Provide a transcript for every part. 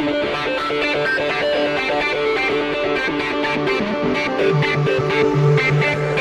Thank you.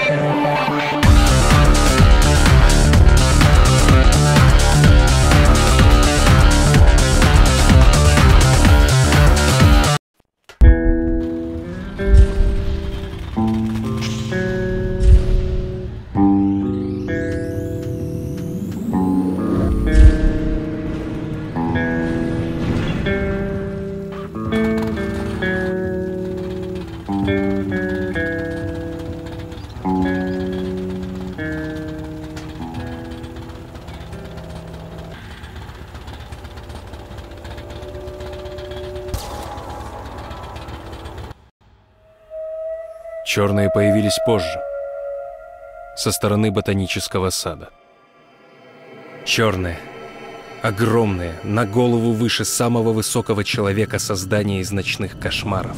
Черные появились позже, со стороны ботанического сада. Черные, огромные, на голову выше самого высокого человека создания из ночных кошмаров.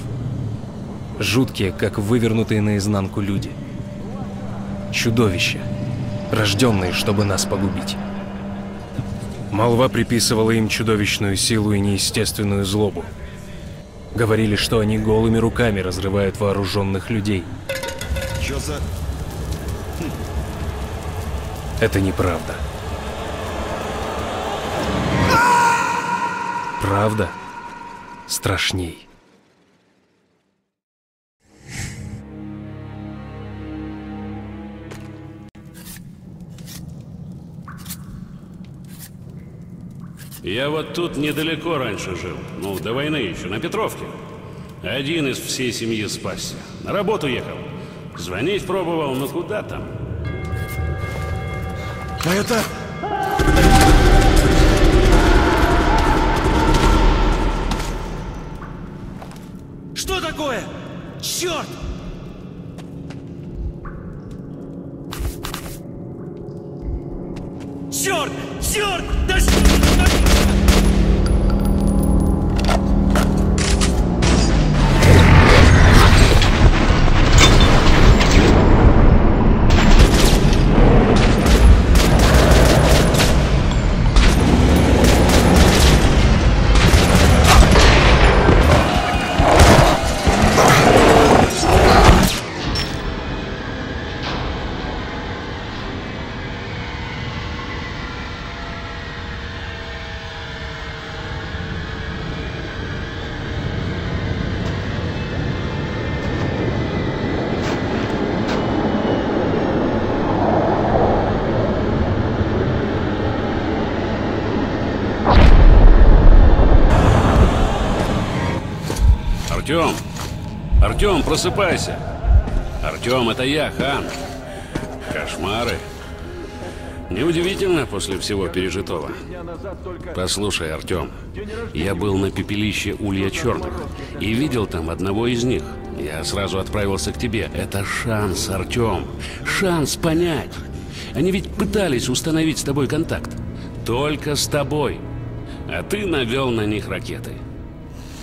Жуткие, как вывернутые наизнанку люди. Чудовища, рожденные, чтобы нас погубить. Молва приписывала им чудовищную силу и неестественную злобу. Говорили, что они голыми руками разрывают вооруженных людей. Чё за... Это неправда. Правда страшней. Я вот тут недалеко раньше жил. Ну, до войны еще, на Петровке. Один из всей семьи спасся. На работу ехал. Звонить пробовал, но куда там? А это... Что такое? Черт! Черт! Черт! Да что Артем, просыпайся! Артем, это я, Хан. Кошмары. Неудивительно после всего пережитого. Послушай, Артем, я был на пепелище Улья Черных и видел там одного из них. Я сразу отправился к тебе. Это шанс, Артем. Шанс понять. Они ведь пытались установить с тобой контакт. Только с тобой. А ты навел на них ракеты.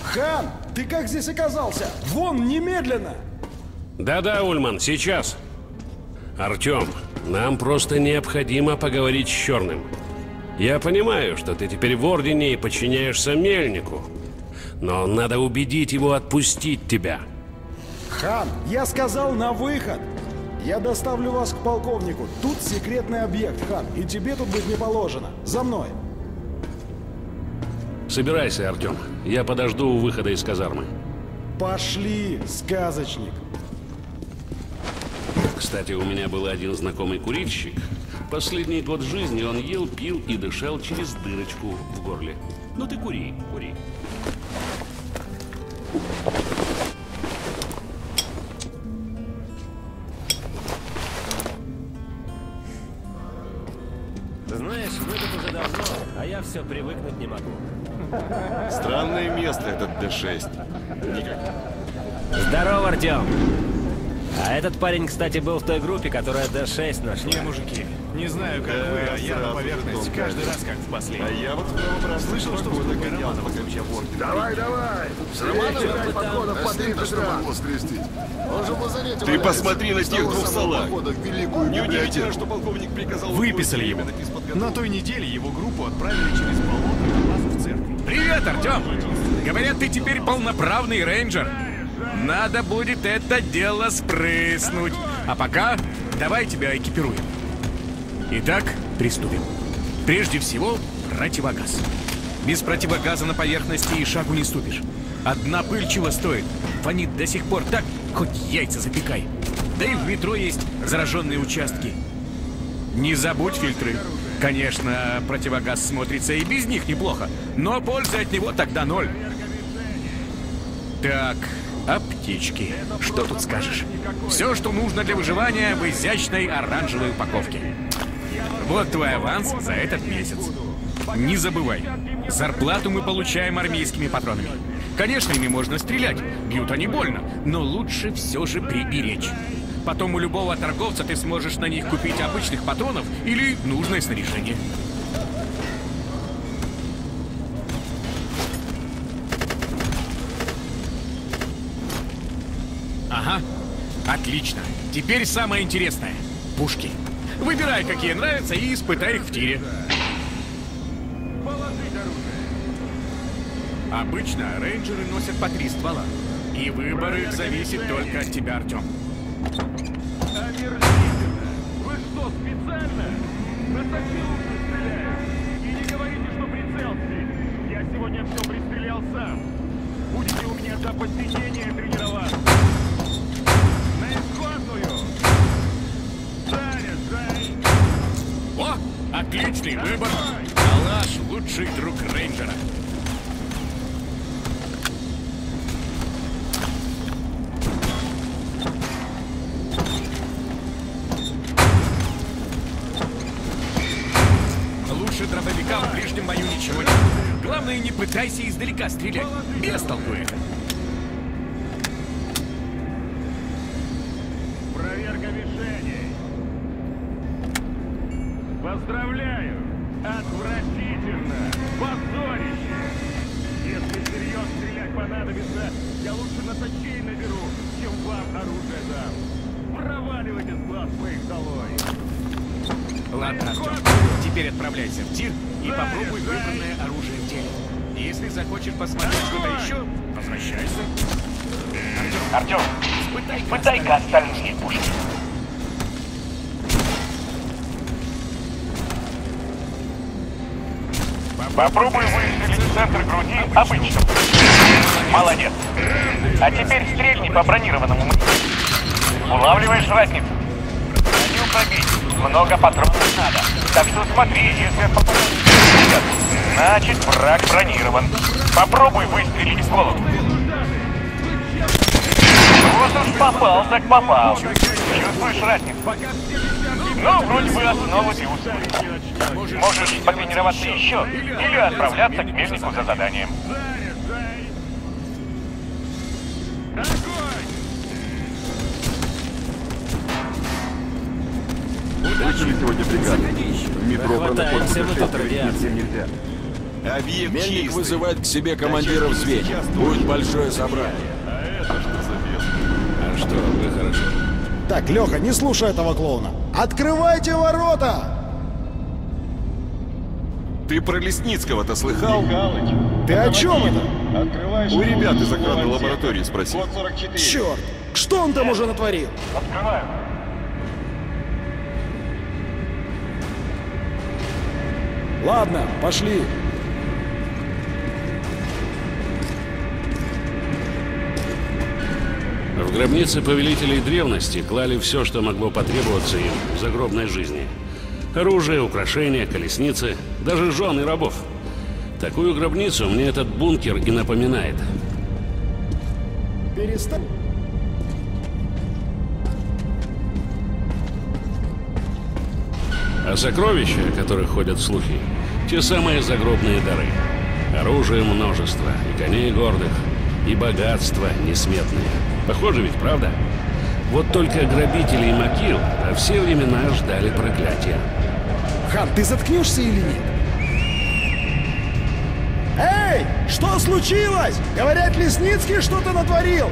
Хан, ты как здесь оказался? Вон, немедленно! Да-да, Ульман, сейчас. Артем, нам просто необходимо поговорить с Черным. Я понимаю, что ты теперь в Ордене и подчиняешься Мельнику. Но надо убедить его отпустить тебя. Хан, я сказал на выход! Я доставлю вас к полковнику. Тут секретный объект, Хан, и тебе тут быть не положено. За мной. Собирайся, Артем. Я подожду у выхода из казармы. Пошли, сказочник. Кстати, у меня был один знакомый курильщик. Последний год жизни он ел, пил и дышал через дырочку в горле. Ну ты кури, кури. Знаешь, мы тут уже давно, а я все привыкнуть не могу. Странное место этот Д6. Никак. Здорово, Артем! А этот парень, кстати, был в той группе, которая D6 нашла. Не, мужики, не знаю, как Да, вы, а я на поверхность каждый раз как в А последний. я вот раз Слышал, что в гонял, пока меня в Давай, давай! С Романовым подходов по три бедра. Он же в лазарете Ты посмотри на тех двух Великую Неудивительно, что полковник приказал... Выписали его. на той неделе его группу отправили через болото Привет, Артем! Говорят, ты теперь полноправный рейнджер. Надо будет это дело спрыснуть. А пока давай тебя экипируем. Итак, приступим. Прежде всего, противогаз. Без противогаза на поверхности и шагу не ступишь. Одна пыль чего стоит? Фонит до сих пор так, хоть яйца запекай. Да и в метро есть зараженные участки. Не забудь фильтры. Конечно, противогаз смотрится и без них неплохо, но пользы от него тогда ноль. Так, аптечки. Что тут скажешь? Все, что нужно для выживания в изящной оранжевой упаковке. Вот твой аванс за этот месяц. Не забывай, зарплату мы получаем армейскими патронами. Конечно, ими можно стрелять, бьют они больно, но лучше все же приберечь. Потом у любого торговца ты сможешь на них купить обычных патронов или нужное снаряжение. Ага, отлично. Теперь самое интересное. Пушки. Выбирай, какие нравятся, и испытай их в тире. Обычно рейнджеры носят по три ствола. И выбор их зависит только от тебя, Артем. Специально? На сопилку стреляете? И не говорите, что прицел сбит. Я сегодня все пристрелял сам. Будете у меня за посвящение тренироваться. Поздравляю! Отвратительно! Позорище! Если всерьез стрелять понадобится, я лучше на сочей наберу, чем вам оружие дам. Проваливайте с глаз моих долой! Ладно, Артем, теперь отправляйся в тир и попробуй выбранное оружие в деле. Если захочешь посмотреть что-то еще, возвращайся. Артем, испытай-ка остальные пушки. Попробуй выстрелить в центр груди обычным. Молодец. А теперь стрельни по бронированному Улавливаешь разницу? Броню пробить. Много патронов надо. Так что смотри, если попадет, значит враг бронирован. Попробуй выстрелить в голову. Вот уж попал, так попал. Чувствуешь разницу? Ну, вроде бы основу ты усвоил. Можешь потренироваться еще или отправляться к мельнику за заданием. Очень сегодня бригада. В метро тут радиации. нельзя. Объект Мельник вызывает к себе командиров звеньев. Будет большое собрание. А что, вы хорошо. Так, Леха, не слушай этого клоуна. Открывайте ворота! Ты про Лесницкого-то слыхал? Ты о чем это? У ребят из охранной лаборатории спроси. Черт! Что он там уже натворил? Открываю. Ладно, пошли. В гробнице повелителей древности клали все, что могло потребоваться им в загробной жизни. Оружие, украшения, колесницы, даже жены рабов. Такую гробницу мне этот бункер и напоминает. Перестань. А сокровища, о которых ходят слухи, те самые загробные дары. Оружие множество, и коней гордых, и богатства несметные. Похоже ведь, правда? Вот только грабители и могил во все времена ждали проклятия. Хан, ты заткнешься или нет? Эй, что случилось? Говорят, Лесницкий что-то натворил.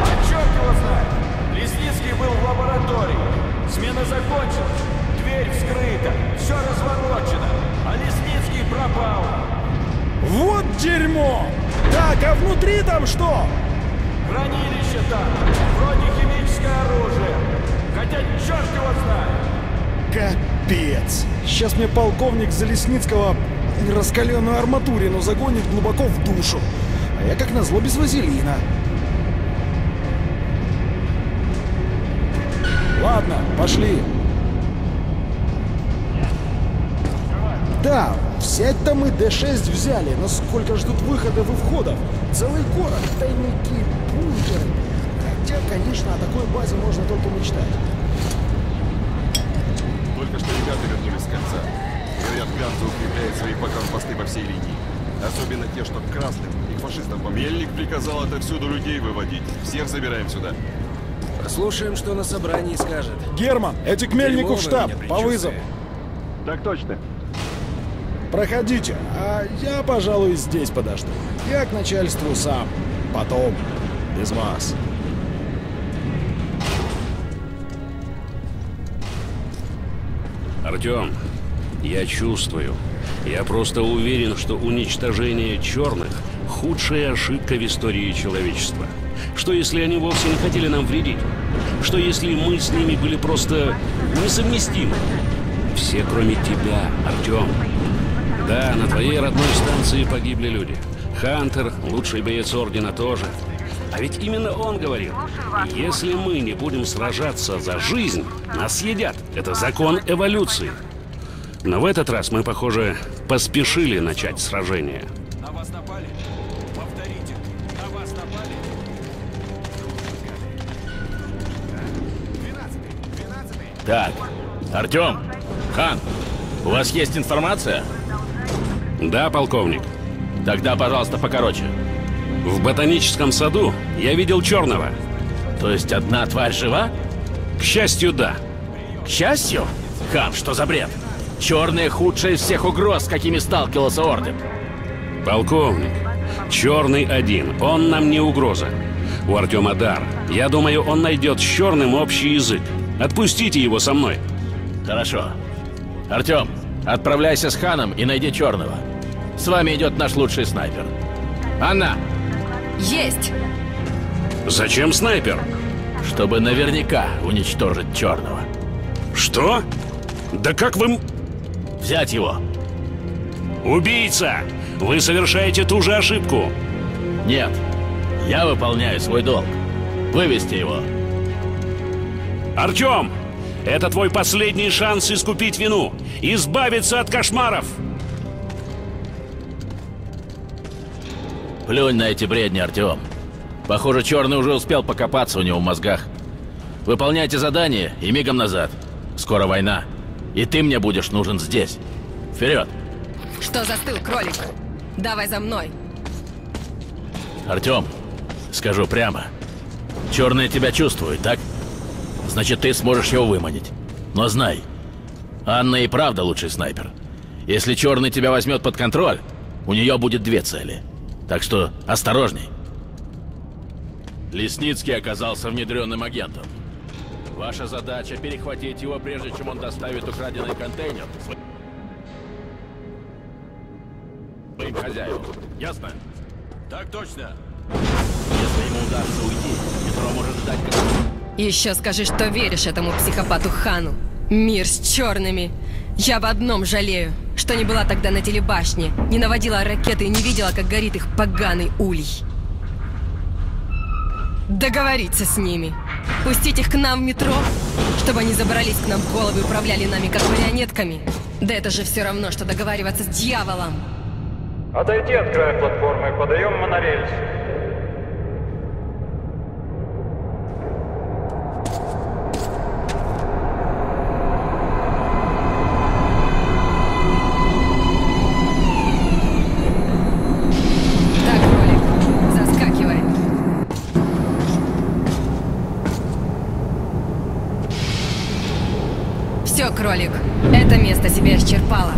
А черт его знает! Лесницкий был в лаборатории. Смена закончилась. Дверь вскрыта. Все разворочено. А Лесницкий пропал. Вот дерьмо! Так, а внутри там что? Хранилище там. Вроде химическое оружие. Хотя черт его знает. Капец. Сейчас мне полковник Залесницкого раскаленную арматурину загонит глубоко в душу. А я как назло без вазелина. Ладно, пошли. Да, взять-то мы Д-6 взяли, но сколько ждут выходов и входов? Целый город, тайники, бункеры. Хотя, конечно, о такой базе можно только мечтать. Только что ребята вернулись с кольца. Говорят, Ганза укрепляет свои погранпосты по всей линии. Особенно те, что красным и фашистам. Мельник приказал отовсюду людей выводить. Всех забираем сюда. Послушаем, что на собрании скажет. Герман, эти к Мельнику в штаб, по вызову. Так точно. Проходите, а я, пожалуй, здесь подожду. Я к начальству сам. Потом. Без вас. Артем, я чувствую. Я просто уверен, что уничтожение черных – худшая ошибка в истории человечества. Что если они вовсе не хотели нам вредить? Что если мы с ними были просто несовместимы? Все, кроме тебя, Артем. Да, на твоей родной станции погибли люди. Хантер, лучший боец Ордена тоже. А ведь именно он говорил, если мы не будем сражаться за жизнь, нас съедят. Это закон эволюции. Но в этот раз мы, похоже, поспешили начать сражение. На вас напали? Повторите. На вас напали? Так, Артем, Хан, у вас есть информация? Да, полковник. Тогда, пожалуйста, покороче. В ботаническом саду я видел черного. То есть одна тварь жива? К счастью, да. К счастью? Хан, что за бред? Черные худшие из всех угроз, с какими сталкивался Орден. Полковник, черный один, он нам не угроза. У Артема дар. Я думаю, он найдет с черным общий язык. Отпустите его со мной. Хорошо. Артем, отправляйся с Ханом и найди черного. С вами идет наш лучший снайпер. Анна! Есть! Зачем снайпер? Чтобы наверняка уничтожить черного. Что? Да как вы... Взять его. Убийца! Вы совершаете ту же ошибку. Нет. Я выполняю свой долг. Вывести его. Артем! Это твой последний шанс искупить вину. Избавиться от кошмаров. Плюнь на эти бредни, Артем. Похоже, Черный уже успел покопаться у него в мозгах. Выполняйте задание и мигом назад. Скоро война. И ты мне будешь нужен здесь. Вперед! Что застыл, кролик? Давай за мной. Артем, скажу прямо. Черный тебя чувствует, так? Значит, ты сможешь его выманить. Но знай, Анна и правда лучший снайпер. Если Черный тебя возьмет под контроль, у нее будет две цели. Так что осторожней. Лесницкий оказался внедренным агентом. Ваша задача перехватить его, прежде чем он доставит украденный контейнер своим хозяевам. Ясно? Так точно. Если ему удастся уйти, метро может ждать. Еще скажи, что веришь этому психопату Хану. Мир с черными. Я об одном жалею, что не была тогда на телебашне, не наводила ракеты и не видела, как горит их поганый улей. Договориться с ними. Пустить их к нам в метро, чтобы они забрались к нам в головы и управляли нами как марионетками. Да это же все равно, что договариваться с дьяволом. Отойди от края платформы, подаем монорельс. Кролик, это место себя исчерпало.